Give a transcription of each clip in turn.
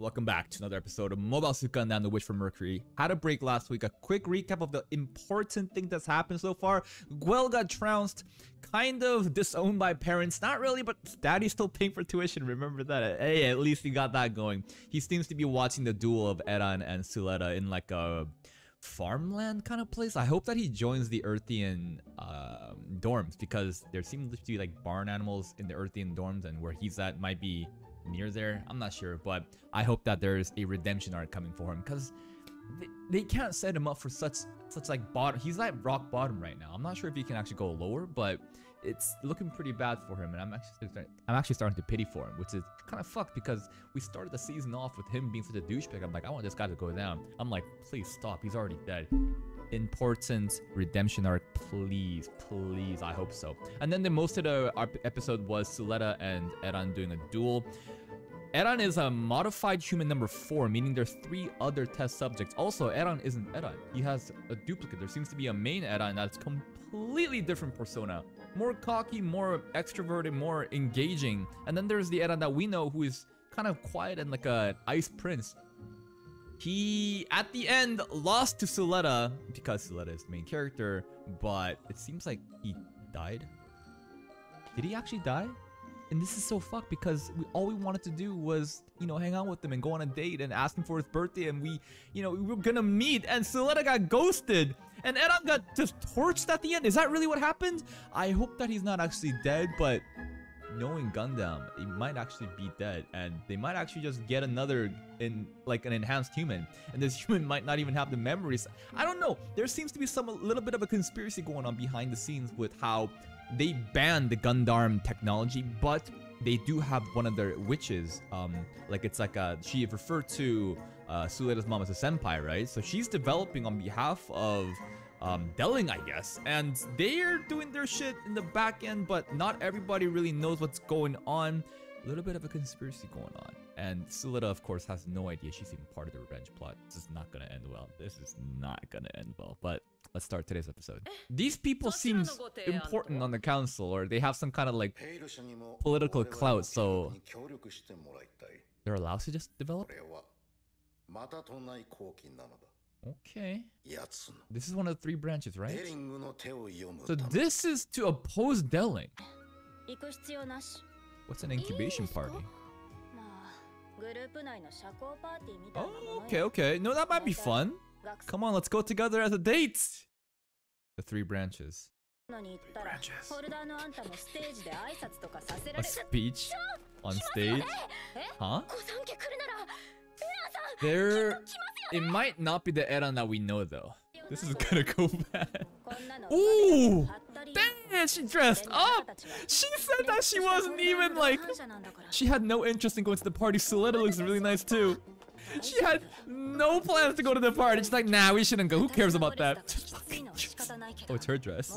Welcome back to another episode of Mobile Suit Gundam The Witch from Mercury. Had a break last week. A quick recap of the important thing that's happened so far. Guel got trounced, kind of disowned by parents. Not really, but daddy's still paying for tuition. Remember that? Hey, at least he got that going. He seems to be watching the duel of Eran and Suletta in like a farmland kind of place. I hope that he joins the Earthian uh, dorms because there seems to be like barn animals in the Earthian dorms and where he's at might be near there. I'm not sure, but I hope that there's a redemption arc coming for him because they, they can't set him up for such such like bottom. He's like rock bottom right now. I'm not sure if he can actually go lower, but it's looking pretty bad for him, and I'm actually I'm actually starting to pity for him, which is kind of fucked because we started the season off with him being such a douchebag. I'm like, I want this guy to go down. I'm like, please stop. He's already dead. Important redemption arc, please, please. I hope so. And then the most of the episode was Suletta and Eran doing a duel. Eran is a modified human number 4, meaning there's three other test subjects. Also, Eran isn't Eran. He has a duplicate. There seems to be a main Eran that's completely different persona. More cocky, more extroverted, more engaging. And then there's the Eran that we know who is kind of quiet and like a ice prince. He, at the end, lost to Suletta because Suletta is the main character, but it seems like he died. Did he actually die? And this is so fucked because we all we wanted to do was, you know, hang out with him and go on a date and ask him for his birthday and we, you know, we were gonna meet and Suletta got ghosted and Eran got just torched at the end. Is that really what happened? I hope that he's not actually dead, but knowing Gundam, he might actually be dead and they might actually just get another in like an enhanced human and this human might not even have the memories. I don't know. There seems to be some a little bit of a conspiracy going on behind the scenes with how they banned the Gundam technology, but they do have one of their witches. Um, like it's like a she referred to uh, Suletta's mom as a senpai, right? So she's developing on behalf of um, Delling, I guess, and they're doing their shit in the back end, but not everybody really knows what's going on. A little bit of a conspiracy going on. And Suletta, of course, has no idea she's even part of the revenge plot. This is not gonna end well. This is not gonna end well. But let's start today's episode. These people seem important on the council, or they have some kind of like political clout, so they're allowed to just develop. Okay. This is one of the three branches, right? So this is to oppose Delling. What's an incubation party? Oh, okay, okay. No, that might be fun. Come on, let's go together as a date. The three branches. branches. A speech on stage? Huh? There, it might not be the Eran that we know though. This is gonna go bad. Ooh! Damn, she dressed up! She said that she wasn't even like... She had no interest in going to the party. Suletta looks really nice too. She had no plans to go to the party. She's like, nah, we shouldn't go. Who cares about that? oh, it's her dress.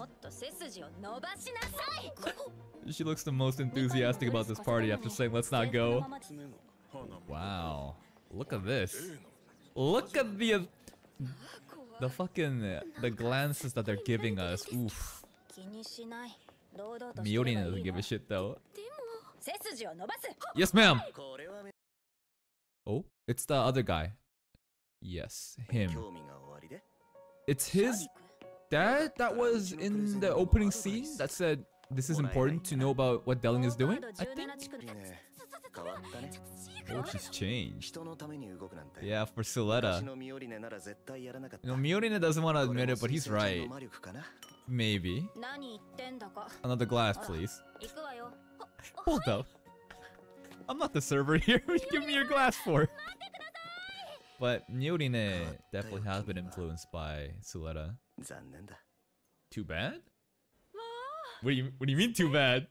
She looks the most enthusiastic about this party after saying, let's not go. Wow. Look at this. Look at the the fucking the glances that they're giving us. Oof. Miorine doesn't give a shit though. Yes, ma'am. Oh, it's the other guy. Yes, him. It's his dad that was in the opening scene that said this is important to know about what Delling is doing, I think. Oh, she's changed. Yeah, for Suletta. You know, Miorine doesn't want to admit it, but he's right. Maybe. Another glass, please. Hold up. I'm not the server here. Give me your glass for. But Miorine definitely has been influenced by Suletta. Too bad? What do you What do you mean too bad?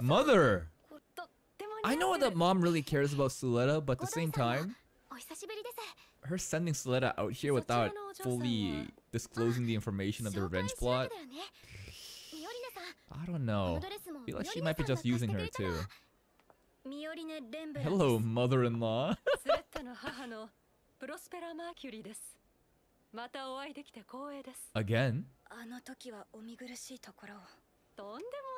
Mother. I know that mom really cares about Suletta, but at the same time, her sending Suletta out here without fully disclosing the information of the revenge plot. I don't know. I feel like she might be just using her too. Hello, mother-in-law. Again. あの時はお見苦しいところを。とんでも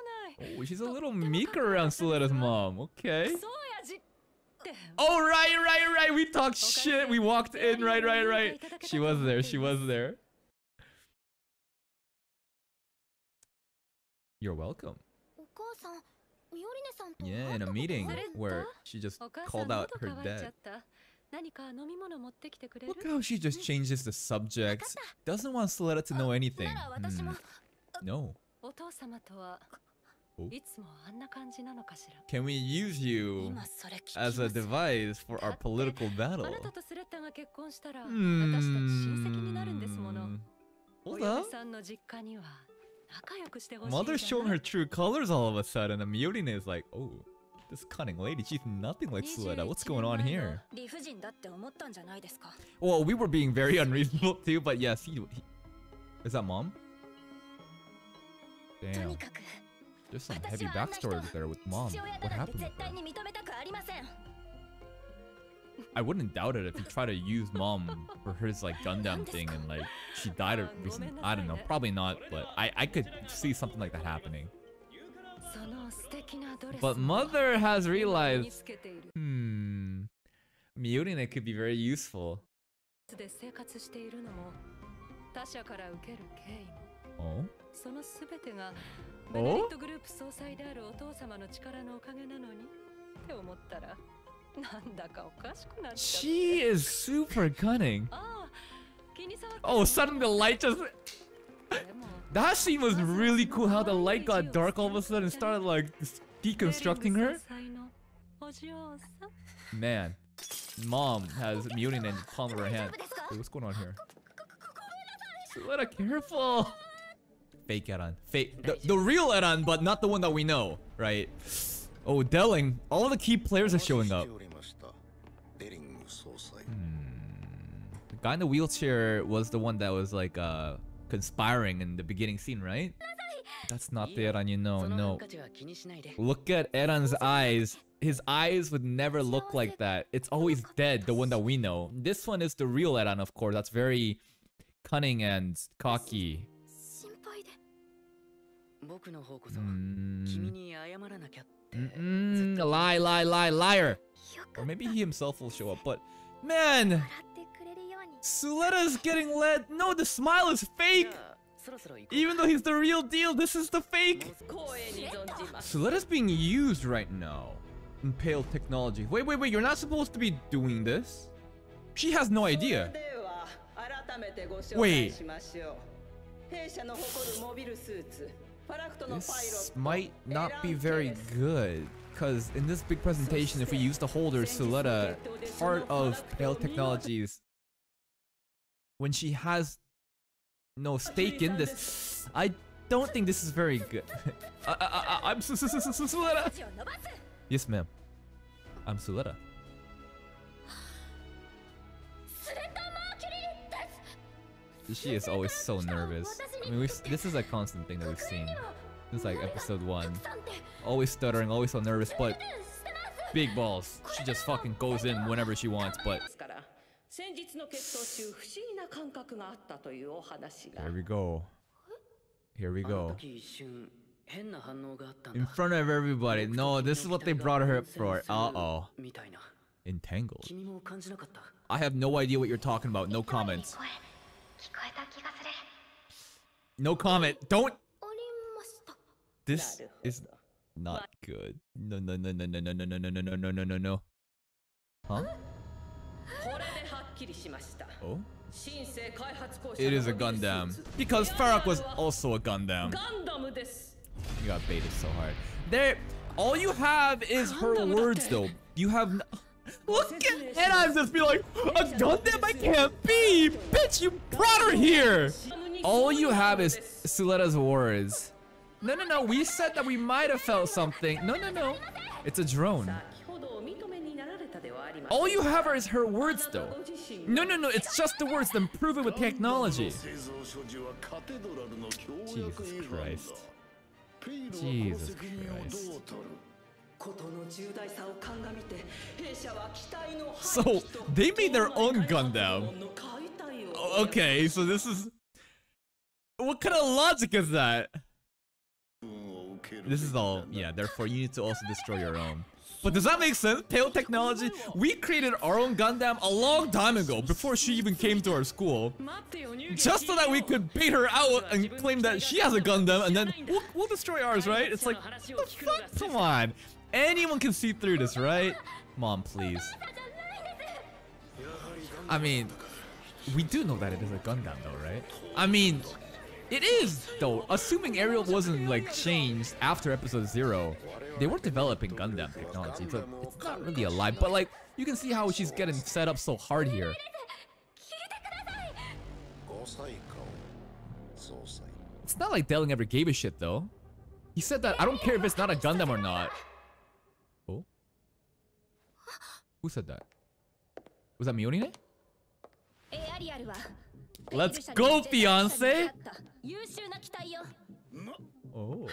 Oh, she's a little meeker around Suletta's mom. Okay. Oh, right, right, right. We talked shit. We walked in. Right, right, right. She was there. She was there. You're welcome. Yeah, in a meeting where she just called out her dad. Look how she just changes the subject. Doesn't want Soleta to know anything. Mm. No. Can we use you as a device for our political battle? Hmm. Hold. Mother's showing her true colors all of a sudden, and Miorine is like, oh, this cunning lady, she's nothing like Sueda. What's going on here? Well, we were being very unreasonable too, but yes, he, he is that mom? Damn. There's some heavy backstory there with mom. What happened with her? I wouldn't doubt it if he tried to use mom for his like Gundam thing and like she died or I don't know, probably not, but I, I could see something like that happening. But mother has realized hmm Miorine could be very useful. Oh? そのすべてがおメネリットグループ総裁であるお父様の力のおかげなのにって思ったらなんだかおかしくなっちゃって she is super cunning. ああ気に障って Oh, suddenly the light just. でも That scene was really cool. How the light got dark all of a sudden and started like deconstructing ベリン her. グ総裁のお嬢さん Man, mom has Miyurine in the palm of her 大丈 hand. 夫ですか Wait, what's going on here? Soletta, careful. Fake Eran. Fake. The, the real Eran, but not the one that we know, right? Oh, Delling. All the key players are showing up. Hmm. The guy in the wheelchair was the one that was like, uh, conspiring in the beginning scene, right? That's not the Eran you know, no. Look at Eran's eyes. His eyes would never look like that. It's always dead, the one that we know. This one is the real Eran, of course. That's very cunning and cocky. 僕の方こそ君に謝らなきゃって。Mm, lie, lie, lie, liar. Or maybe he himself will show up, but man, Suletta getting led. No, the smile is fake. Even though he's the real deal, this is the fake. Suletta's being used right now. Impale technology. Wait, wait, wait, you're not supposed to be doing this. She has no idea. Wait. This might not be very good, because in this big presentation, if we use the holder, Suletta, part of Peil Technologies, when she has no stake in this, I don't think this is very good. I, I, I, I'm Suletta. Yes, ma'am. I'm Suletta. she is always so nervous. I mean, this is a constant thing that we've seen. It's like episode 1. Always stuttering, always so nervous, but big balls. She just fucking goes in whenever she wants, but... Here we go. Here we go. In front of everybody. No, this is what they brought her up for. Uh-oh. Entangled. I have no idea what you're talking about. No comments. No comment. Don't. This is not good. No, no, no, no, no, no, no, no, no, no, no, no, no, no. Huh? Oh? It is a Gundam. Because Pharact was also a Gundam. You got baited so hard. There, all you have is her words though. You have Look at and I'm just be like, a Gundam I can't be! Bitch, you brought her here! All you have is Suletta's words. No, no, no, we said that we might have felt something. No, no, no. It's a drone. All you have is her words, though. No, no, no, it's just the words, then prove it with technology. Jesus Christ. Jesus Christ. So, they made their own Gundam. Okay, so this is... What kind of logic is that? This is all, yeah, therefore you need to also destroy your own. But does that make sense? Peil technology? We created our own Gundam a long time ago, before she even came to our school. Just so that we could bait her out and claim that she has a Gundam, and then we'll, we'll destroy ours, right? It's like, the fuck? Come on. Anyone can see through this, right? Mom, please. I mean, we do know that it is a Gundam though, right? I mean, it is though. Assuming Aerial wasn't like changed after episode 0, they were developing Gundam technology, so it's not really a lie. But like, you can see how she's getting set up so hard here. It's not like Delling ever gave a shit though. He said that I don't care if it's not a Gundam or not. Who said that? Was that Mione? Let's go, fiance! Oh.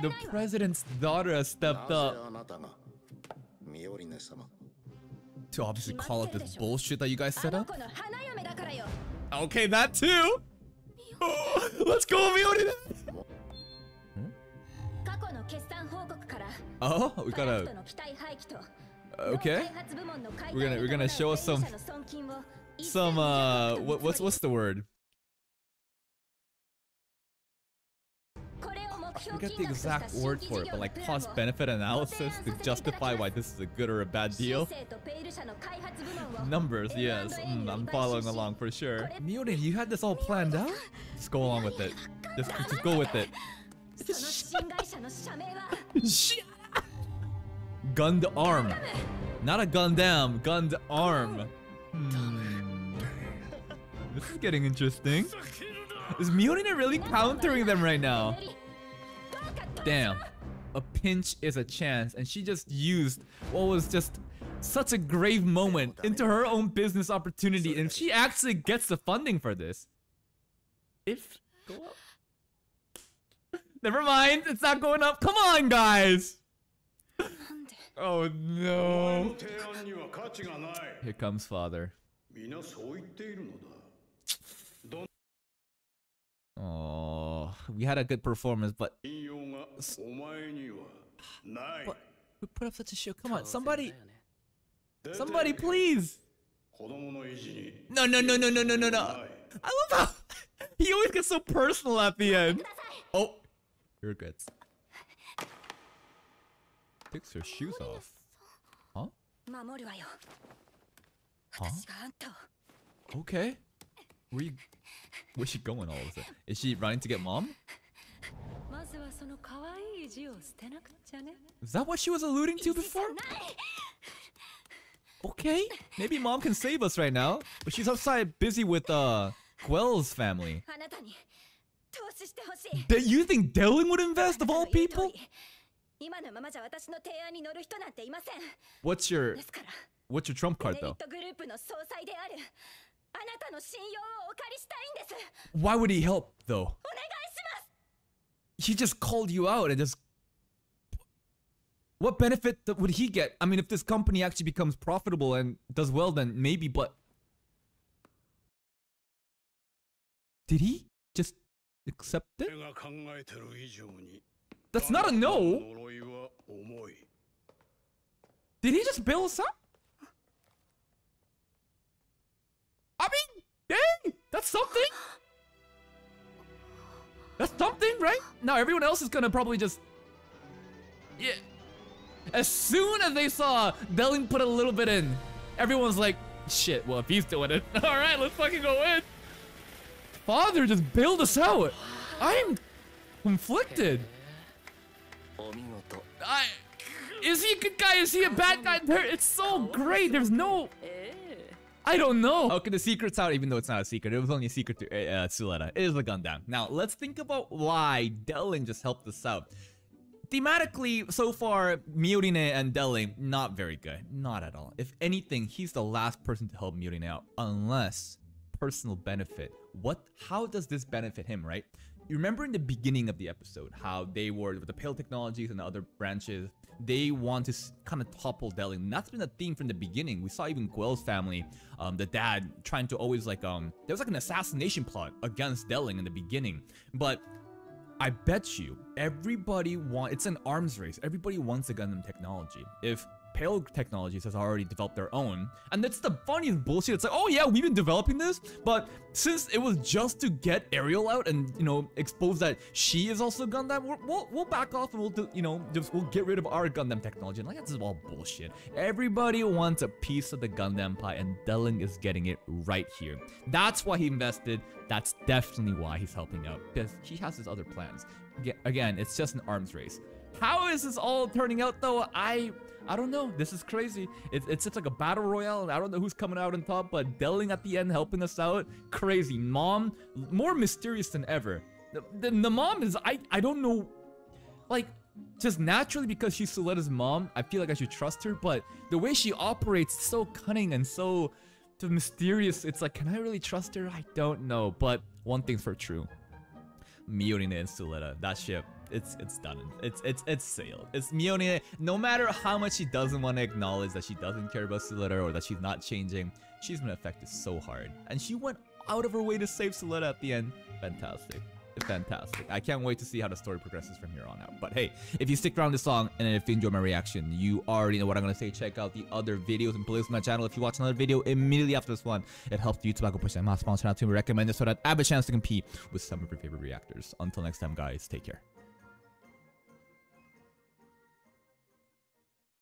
The president's daughter stepped up. To obviously call out this bullshit that you guys set up? Okay, that too! Let's go, Mione! Oh, we got a Okay. We're gonna we're gonna show us some some uh what, what's what's the word? I forget the exact word for it, but like cost benefit analysis to justify why this is a good or a bad deal. Numbers, yes. Mm, I'm following along for sure. Miore, you had this all planned out? Just go along with it. Just, just go with it. gunned arm. Not a Gundam, gunned arm. Hmm. This is getting interesting. Is Miorine really countering them right now? Damn. A pinch is a chance, and she just used what was just such a grave moment into her own business opportunity, and she actually gets the funding for this. If... Never mind, it's not going up. Come on, guys! Oh no. Here comes father. Oh, we had a good performance, but. but we put up such a show. Come on, somebody. Eh? Somebody, please. No, no, no, no, no, no, no, no. I love how he always gets so personal at the end. Oh, he regrets takes her shoes off. Huh? Huh? Okay. Where you, where's she going all of a sudden? Is she running to get mom? Is that what she was alluding to before? Okay, maybe mom can save us right now, but she's outside busy with uh Guel's family. Do you think Delling would invest of all people? 通り今のままじゃ私の提案に乗る人なんていません What's your ですから what's your trump ベ card ネリ though? ットグループの総裁であるあなたの信用をお借りしたいんです Why would he help though? お願いします He just called you out and just What benefit th- would he get? I mean, if this company actually becomes profitable and does well, then maybe, but. Did he just accept it? That's not a no! Did he just build us up? I mean, dang, That's something! That's something, right? Now everyone else is gonna probably just... Yeah. As soon as they saw Delling put a little bit in, everyone's like, shit, well, if he's doing it, all right, let's fucking go in. Father, just build us out. I'm conflicted. I, is he a good guy? Is he a bad guy? It's so great. There's no... I don't know. Oh, okay, the secret's out, even though it's not a secret. It was only a secret to uh, uh Suletta. It is the Gundam. Now, let's think about why Delling just helped us out. Thematically, so far, Miorine and Delling, not very good. Not at all. If anything, he's the last person to help Miorine out, unless personal benefit. What? How does this benefit him, right? You remember in the beginning of the episode how they were with the Peil Technologies and the other branches, they want to kind of topple Delling. That's been a theme from the beginning. We saw even Guel's family, um, the dad, trying to always like um, there was like an assassination plot against Delling in the beginning, but I bet you everybody want it's an arms race. Everybody wants a Gundam technology. If Peil Technologies has already developed their own. And that's the funniest bullshit. It's like, oh yeah, we've been developing this, but since it was just to get Aerial out and, you know, expose that she is also Gundam, we'll, we'll, we'll back off and we'll, do, you know, just we'll get rid of our Gundam technology. And like, this is all bullshit. Everybody wants a piece of the Gundam pie and Delling is getting it right here. That's why he invested. That's definitely why he's helping out because he has his other plans. Again, it's just an arms race. How is this all turning out though? I I don't know. This is crazy. It, it's just like a battle royale, I don't know who's coming out on top, but Delling at the end helping us out. Crazy. Mom, more mysterious than ever. The, the, the mom is, I, I don't know, like, just naturally because she's Suletta's mom, I feel like I should trust her, but the way she operates so cunning and so mysterious, it's like, can I really trust her? I don't know, but one thing's for true. Miorine and Suletta, that ship, it's it's done. It's it's it's sailed. It's Mione. No matter how much she doesn't want to acknowledge that she doesn't care about Suletta or that she's not changing, she's been affected so hard, and she went out of her way to save Suletta at the end. Fantastic. Fantastic. I can't wait to see how the story progresses from here on out. But hey, if you stick around this long and if you enjoy my reaction, you already know what I'm going to say. Check out the other videos and playlists on my channel. If you watch another video immediately after this one, it helps YouTube go push my sponsor out to recommend it so that I have a chance to compete with some of your favorite reactors. Until next time, guys, take care.